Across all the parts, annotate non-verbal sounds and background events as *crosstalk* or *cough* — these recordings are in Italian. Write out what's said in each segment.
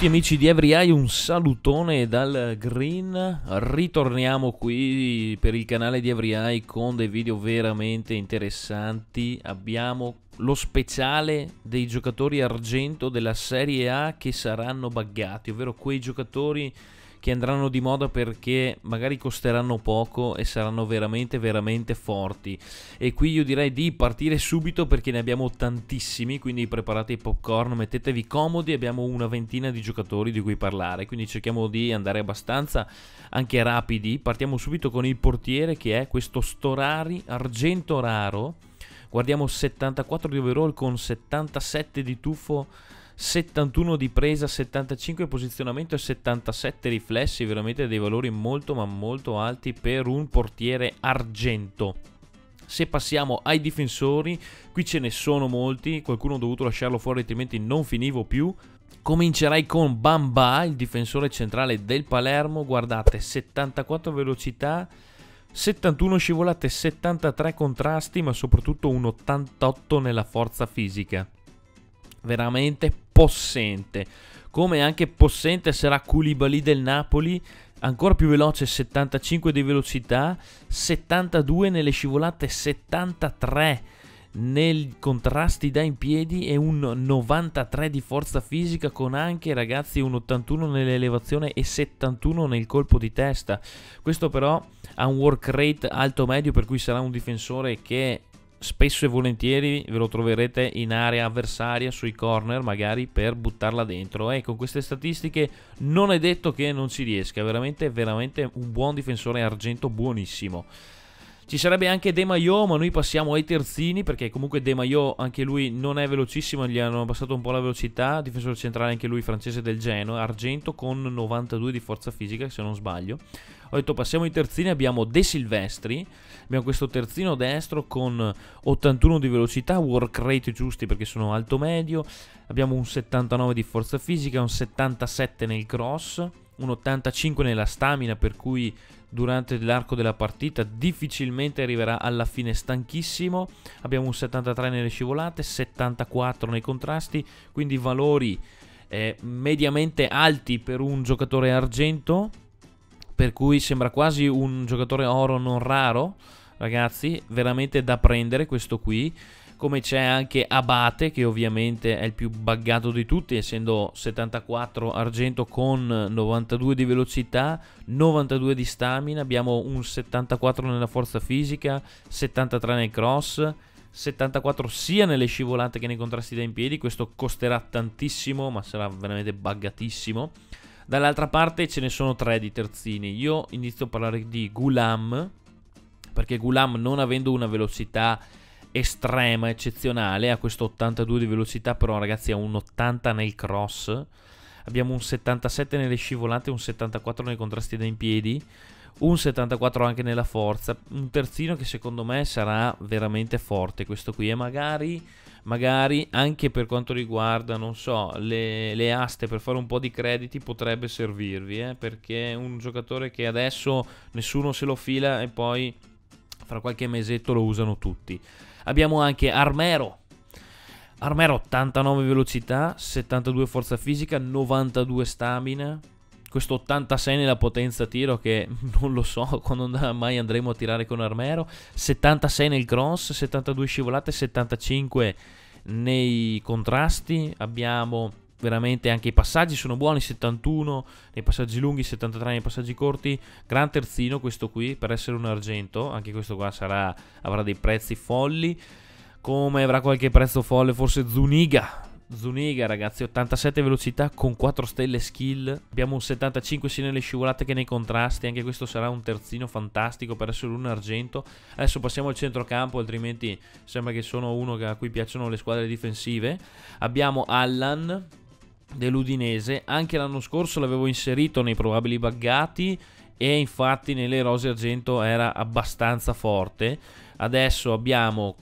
Tutti amici di Every un salutone dal Green. Ritorniamo qui per il canale di Every con dei video veramente interessanti. Abbiamo lo speciale dei giocatori argento della Serie A che saranno buggati, ovvero quei giocatori che andranno di moda perché magari costeranno poco e saranno veramente veramente forti. E qui io direi di partire subito perché ne abbiamo tantissimi quindi preparate i popcorn mettetevi comodi abbiamo una ventina di giocatori di cui parlare quindi cerchiamo di andare abbastanza anche rapidi. Partiamo subito con il portiere che è questo Storari argento raro. Guardiamo 74 di overall con 77 di tuffo 71 di presa, 75 posizionamento e 77 riflessi, veramente dei valori molto ma molto alti per un portiere argento. Se passiamo ai difensori, qui ce ne sono molti, qualcuno ha dovuto lasciarlo fuori altrimenti non finivo più. Comincerai con Bamba, il difensore centrale del Palermo, guardate 74 velocità, 71 scivolate, 73 contrasti, ma soprattutto un 88 nella forza fisica. Veramente possente. Come anche possente sarà Koulibaly del Napoli, ancora più veloce 75 di velocità, 72 nelle scivolate, 73 nei contrasti da in piedi e un 93 di forza fisica con anche ragazzi un 81 nell'elevazione e 71 nel colpo di testa. Questo però ha un work rate alto medio per cui sarà un difensore che spesso e volentieri ve lo troverete in area avversaria sui corner magari per buttarla dentro. E con queste statistiche non è detto che non si riesca veramente veramente un buon difensore argento buonissimo. Ci sarebbe anche De Maio, ma noi passiamo ai terzini perché comunque De Maio anche lui non è velocissimo, gli hanno abbassato un po' la velocità, difensore centrale anche lui francese del Genoa, argento con 92 di forza fisica se non sbaglio. Ho detto passiamo ai terzini, abbiamo De Silvestri, abbiamo questo terzino destro con 81 di velocità, work rate giusti perché sono alto medio, abbiamo un 79 di forza fisica, un 77 nel cross, un 85 nella stamina per cui durante l'arco della partita difficilmente arriverà alla fine stanchissimo abbiamo un 73 nelle scivolate 74 nei contrasti quindi valori eh, mediamente alti per un giocatore argento per cui sembra quasi un giocatore oro non raro ragazzi veramente da prendere questo qui. Come c'è anche Abate che ovviamente è il più buggato di tutti essendo 74 argento con 92 di velocità 92 di stamina abbiamo un 74 nella forza fisica 73 nel cross 74 sia nelle scivolate che nei contrasti da in piedi questo costerà tantissimo ma sarà veramente buggatissimo dall'altra parte ce ne sono tre di terzini. Io inizio a parlare di Gulam perché Gulam non avendo una velocità estrema, eccezionale, ha questo 82 di velocità, però ragazzi ha un 80 nel cross, abbiamo un 77 nelle scivolate, un 74 nei contrasti da in piedi, un 74 anche nella forza, un terzino che secondo me sarà veramente forte questo qui. E magari, magari anche per quanto riguarda, non so, le, le aste per fare un po' di crediti potrebbe servirvi, eh, perché è un giocatore che adesso nessuno se lo fila e poi fra qualche mesetto lo usano tutti. Abbiamo anche Armero. Armero 89 velocità, 72 forza fisica, 92 stamina. Questo 86 nella potenza tiro che *laughs* non lo so quando mai andremo a tirare con Armero. 76 nel cross, 72 scivolate, 75 nei contrasti. Abbiamo veramente anche i passaggi sono buoni 71 nei passaggi lunghi 73 nei passaggi corti gran terzino questo qui per essere un argento anche questo qua sarà, avrà dei prezzi folli come avrà qualche prezzo folle forse Zuniga Zuniga ragazzi 87 velocità con 4 stelle skill abbiamo un 75 sia nelle scivolate che nei contrasti anche questo sarà un terzino fantastico per essere un argento adesso passiamo al centrocampo altrimenti sembra che sono uno a cui piacciono le squadre difensive abbiamo Allan dell'Udinese. Anche l'anno scorso l'avevo inserito nei probabili buggati e infatti nelle rose argento era abbastanza forte. Adesso abbiamo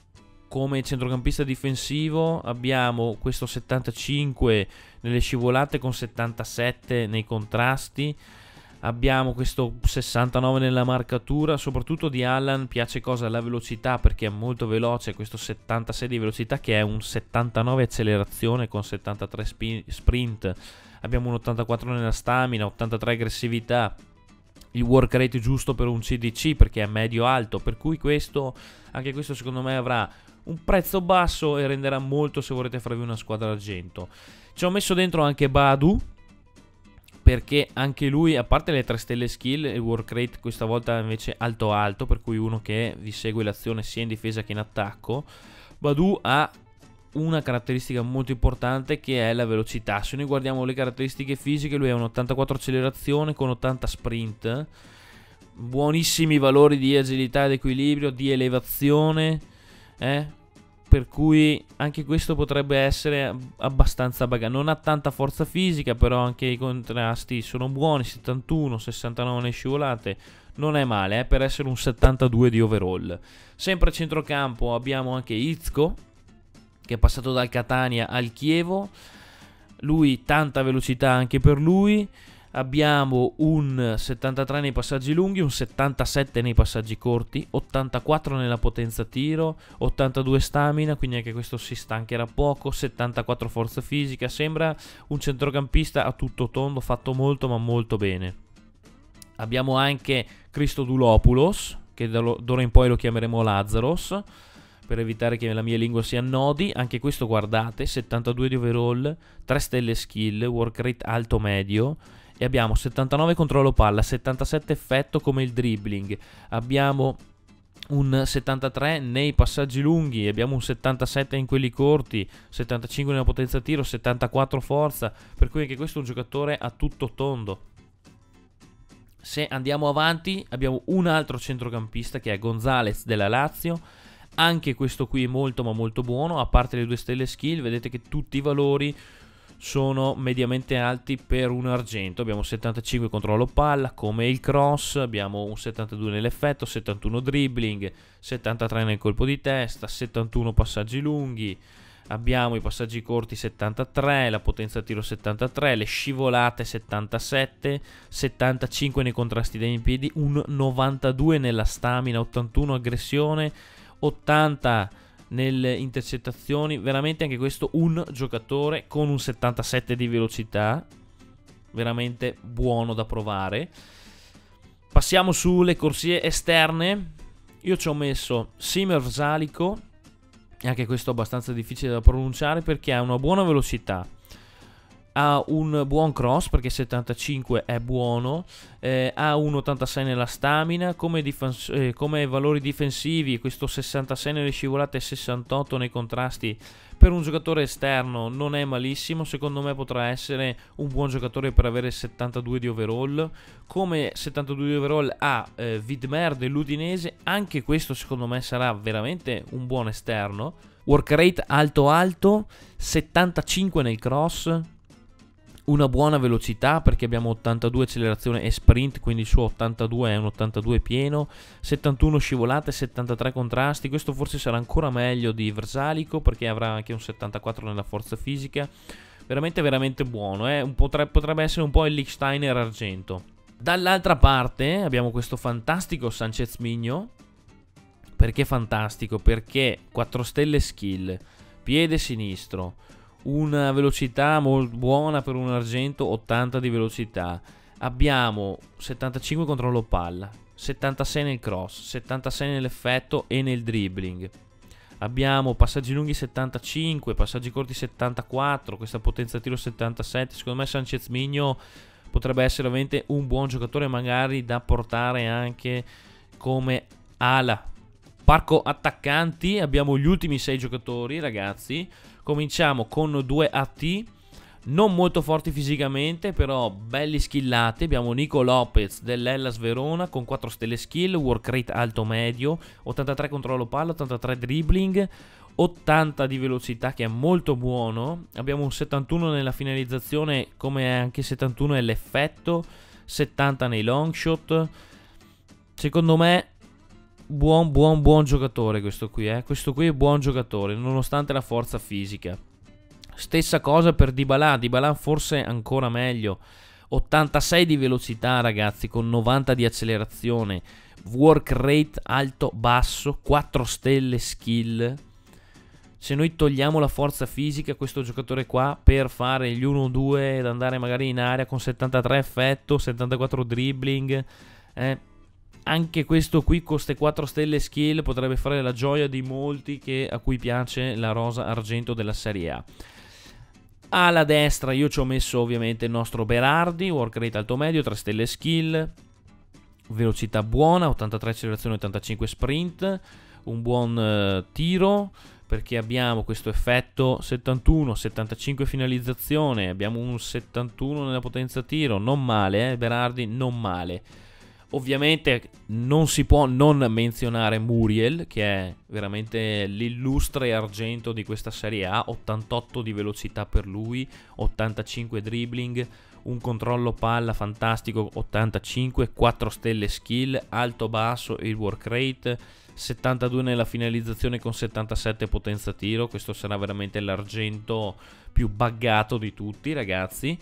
come centrocampista difensivo abbiamo questo 75 nelle scivolate con 77 nei contrasti. Abbiamo questo 69 nella marcatura soprattutto di Allan piace cosa? La velocità perché è molto veloce questo 76 di velocità che è un 79 accelerazione con 73 sprint. Abbiamo un 84 nella stamina, 83 aggressività, il work rate giusto per un CDC perché è medio-alto, per cui questo, anche questo secondo me avrà un prezzo basso e renderà molto se volete farvi una squadra d'argento. Ci ho messo dentro anche Badu, perché anche lui, a parte le 3 stelle skill, il work rate questa volta invece alto alto, per cui uno che vi segue l'azione sia in difesa che in attacco, Badu ha una caratteristica molto importante che è la velocità. Se noi guardiamo le caratteristiche fisiche, lui ha un 84 accelerazione con 80 sprint, buonissimi valori di agilità ed equilibrio, di elevazione, eh? Per cui anche questo potrebbe essere abbastanza bagato. Non ha tanta forza fisica, però anche i contrasti sono buoni, 71, 69 ne scivolate, non è male eh, per essere un 72 di overall. Sempre a centrocampo abbiamo anche Izko, che è passato dal Catania al Chievo, lui tanta velocità anche per lui, abbiamo un 73 nei passaggi lunghi, un 77 nei passaggi corti, 84 nella potenza tiro, 82 stamina, quindi anche questo si stancherà poco, 74 forza fisica, sembra un centrocampista a tutto tondo, fatto molto ma molto bene. Abbiamo anche Christodulopoulos, che d'ora in poi lo chiameremo Lazzaros, per evitare che la mia lingua si annodi. Anche questo guardate, 72 di overall, 3 stelle skill, work rate alto medio, e abbiamo 79 controllo palla, 77 effetto come il dribbling, abbiamo un 73 nei passaggi lunghi, abbiamo un 77 in quelli corti, 75 nella potenza tiro, 74 forza, per cui anche questo è un giocatore a tutto tondo. Se andiamo avanti abbiamo un altro centrocampista che è Gonzalez della Lazio, anche questo qui è molto ma molto buono, a parte le due stelle skill, vedete che tutti i valori sono mediamente alti per un argento. Abbiamo 75 controllo palla come il cross, abbiamo un 72 nell'effetto, 71 dribbling, 73 nel colpo di testa, 71 passaggi lunghi. Abbiamo i passaggi corti 73, la potenza tiro 73, le scivolate 77, 75 nei contrasti dei piedi, un 92 nella stamina, 81 aggressione, 80 nelle intercettazioni. Veramente anche questo un giocatore con un 77 di velocità. Veramente buono da provare. Passiamo sulle corsie esterne. Io ci ho messo Simer Zalico. Anche questo abbastanza difficile da pronunciare perché ha una buona velocità ha un buon cross perché 75 è buono, eh, ha un 86 nella stamina, come, difens- eh, come, valori difensivi questo 66 nelle scivolate e 68 nei contrasti per un giocatore esterno non è malissimo, secondo me potrà essere un buon giocatore per avere 72 di overall, come 72 di overall ha eh, Vidmer dell'Udinese, anche questo secondo me sarà veramente un buon esterno, work rate alto alto, 75 nel cross, una buona velocità perché abbiamo 82 accelerazione e sprint, quindi il suo 82 è un 82 pieno, 71 scivolate, 73 contrasti, questo forse sarà ancora meglio di Versalico perché avrà anche un 74 nella forza fisica, veramente veramente buono, eh? potrebbe, essere un po' il Lichsteiner argento. Dall'altra parte abbiamo questo fantastico Sanchez Migno, perché fantastico? Perché 4 stelle skill, piede sinistro, una velocità molto buona per un argento, 80 di velocità. Abbiamo 75 controllo palla, 76 nel cross, 76 nell'effetto e nel dribbling. Abbiamo passaggi lunghi 75, passaggi corti 74, questa potenza tiro 77. Secondo me Sanchez Migno potrebbe essere veramente un buon giocatore, magari da portare anche come ala. Parco attaccanti, abbiamo gli ultimi 6 giocatori, ragazzi. Cominciamo con due AT, non molto forti fisicamente, però belli skillati. Abbiamo Nico Lopez dell'Ellas Verona con 4 stelle skill, work rate alto medio, 83 controllo palla, 83 dribbling, 80 di velocità che è molto buono. Abbiamo un 71 nella finalizzazione, come anche 71 nell'effetto, 70 nei long shot. Secondo me buon, buon, buon giocatore questo qui, eh. Questo qui è buon giocatore, nonostante la forza fisica. Stessa cosa per Dybala, Dybala forse ancora meglio. 86 di velocità, ragazzi, con 90 di accelerazione. Work rate alto, basso, 4 stelle skill. se noi togliamo la forza fisica a questo giocatore qua per fare gli 1-2 ed andare magari in area con 73 effetto, 74 dribbling, eh, anche questo qui con queste 4 stelle skill potrebbe fare la gioia di molti che, a cui piace la rosa argento della Serie A. Alla destra io ci ho messo ovviamente il nostro Berardi, work rate alto medio, 3 stelle skill, velocità buona, 83 accelerazione, 85 sprint, un buon uh, tiro perché abbiamo questo effetto 71, 75 finalizzazione, abbiamo un 71 nella potenza tiro, non male, eh, Berardi non male. Ovviamente non si può non menzionare Muriel, che è veramente l'illustre argento di questa Serie A, 88 di velocità per lui, 85 dribbling, un controllo palla fantastico, 85, 4 stelle skill, alto-basso il work rate, 72 nella finalizzazione con 77 potenza tiro, questo sarà veramente l'argento più buggato di tutti ragazzi.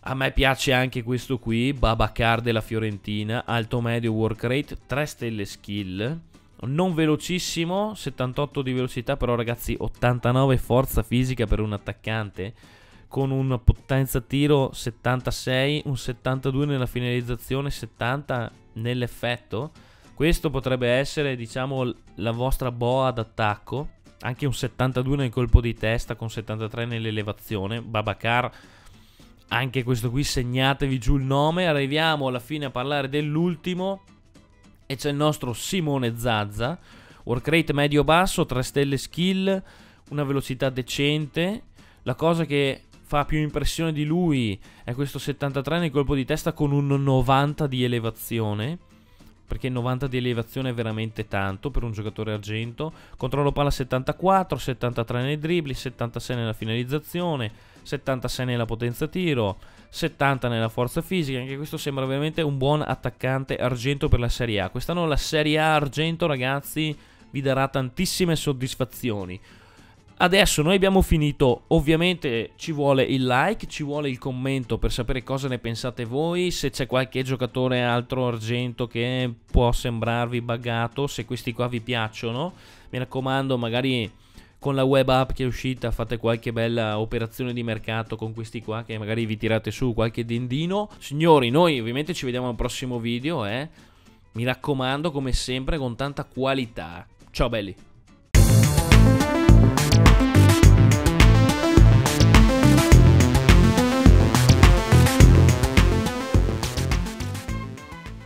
A me piace anche questo qui, Babacar della Fiorentina, alto medio work rate, 3 stelle skill, non velocissimo, 78 di velocità, però ragazzi 89 forza fisica per un attaccante, con una potenza tiro 76, un 72 nella finalizzazione, 70 nell'effetto questo potrebbe essere, diciamo, la vostra boa d'attacco. Anche un 72 nel colpo di testa con 73 nell'elevazione. Babacar, anche questo qui segnatevi giù il nome. Arriviamo alla fine a parlare dell'ultimo. E c'è il nostro Simone Zazza. Work rate medio-basso, 3 stelle skill, una velocità decente. La cosa che fa più impressione di lui è questo 73 nel colpo di testa con un 90 di elevazione perché 90 di elevazione è veramente tanto per un giocatore argento. Controllo palla 74, 73 nei dribbli, 76 nella finalizzazione, 76 nella potenza tiro, 70 nella forza fisica. Anche questo sembra veramente un buon attaccante argento per la Serie A. Quest'anno la Serie A argento, ragazzi, vi darà tantissime soddisfazioni. Adesso noi abbiamo finito, ovviamente ci vuole il like, ci vuole il commento per sapere cosa ne pensate voi, se c'è qualche giocatore altro argento che può sembrarvi buggato, se questi qua vi piacciono. Mi raccomando, magari con la web app che è uscita fate qualche bella operazione di mercato con questi qua che magari vi tirate su qualche dindino. Signori, noi ovviamente ci vediamo al prossimo video, eh. Mi raccomando, come sempre, con tanta qualità. Ciao belli!